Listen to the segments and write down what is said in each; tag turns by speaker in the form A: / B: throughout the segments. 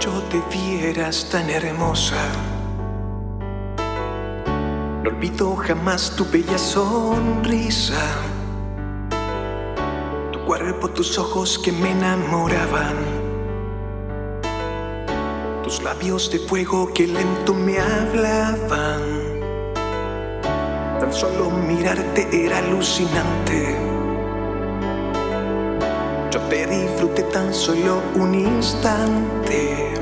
A: yo te vieras tan hermosa. No olvido jamás tu bella sonrisa, tu cuerpo, tus ojos que me enamoraban, tus labios de fuego que lento me hablaban. Tan solo mirarte era alucinante. Yo te disfruté tan solo un instante.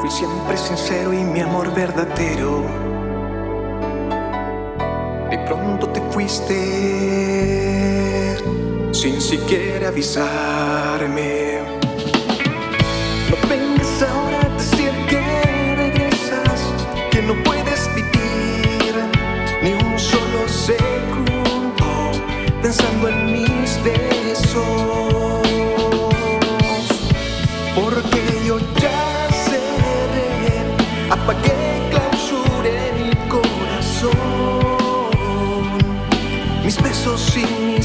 A: Fui siempre sincero y mi amor verdadero. De pronto te fuiste sin siquiera avisarme.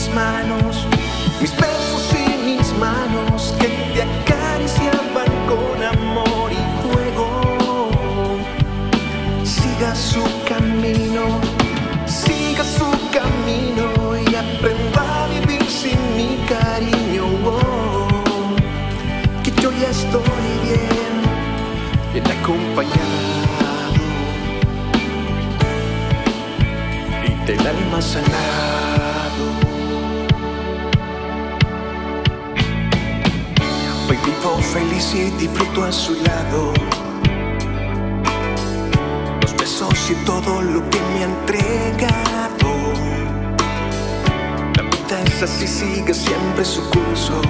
A: Mis manos, mis besos y mis manos que te acariciaban con amor y fuego. Siga su camino, siga su camino y aprenda a vivir sin mi cariño. Oh, que yo ya estoy bien, bien acompañado y del alma sanado. Feliz y disfruto a su lado. Los besos y todo lo que me ha entregado. La vida es así, sigue siempre su curso.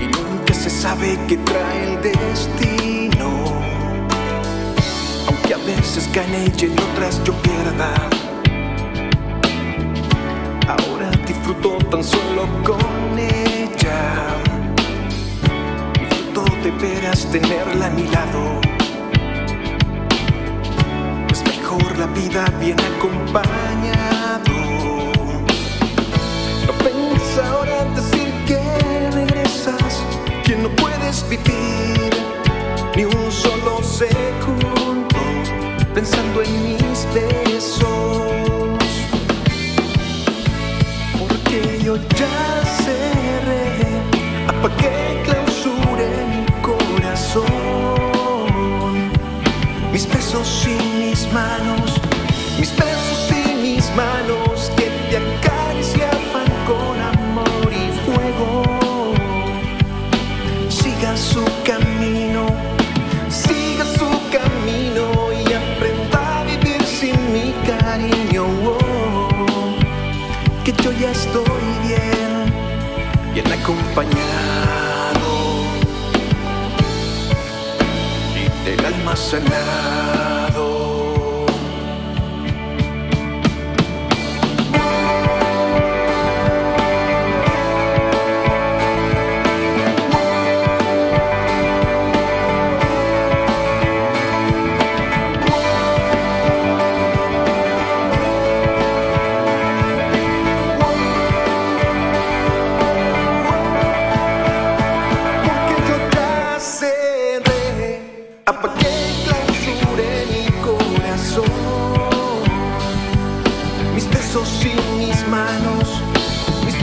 A: Y nunca se sabe qué trae el destino. Aunque a veces gane y en otras yo pierda. Ahora disfruto tan solo con veras tenerla a mi lado. Es mejor la vida bien acompañado. Mis besos y mis manos que te acariciaban con amor y fuego. Siga su camino, siga su camino y aprenda a vivir sin mi cariño. Oh, que yo ya estoy bien, bien acompañado y del alma Besos y mis manos, mis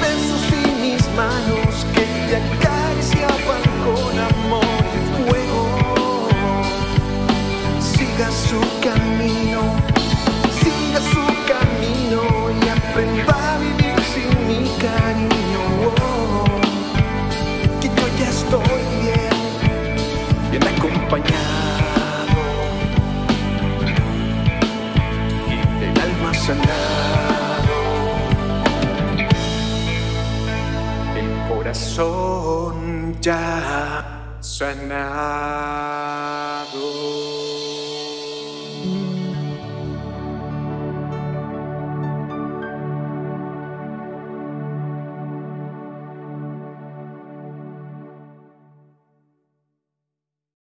A: corazón ya sanado.